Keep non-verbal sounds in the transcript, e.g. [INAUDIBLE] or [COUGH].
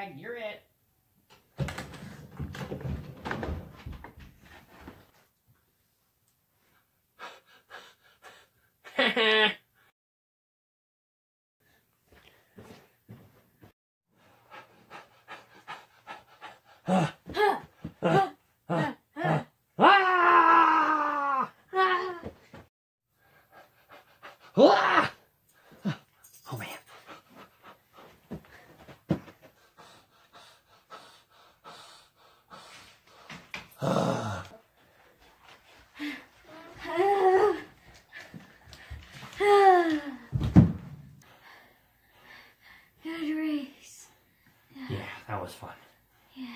bag. You're it. [LAUGHS] Ah! Good race. Yeah, that was fun. Yeah.